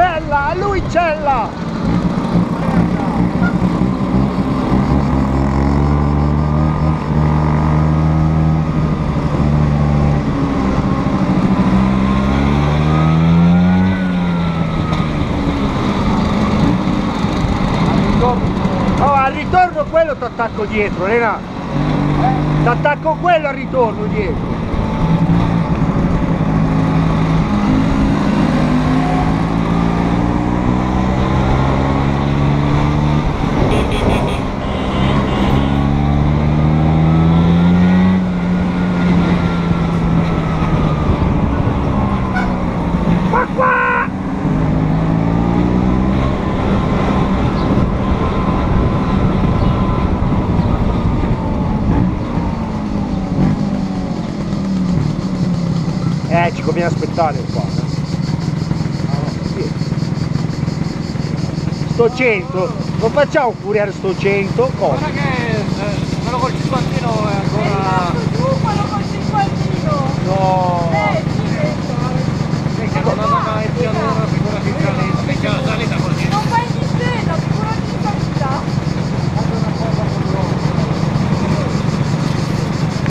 cella, a lui cella! Al ritorno oh, quello ti attacco dietro, Lena! Eh? Ti attacco quello al ritorno dietro! Qua! Eh, ci conviene aspettare qua. eh. Sto 100, non facciamo furiare sto 100, cosa?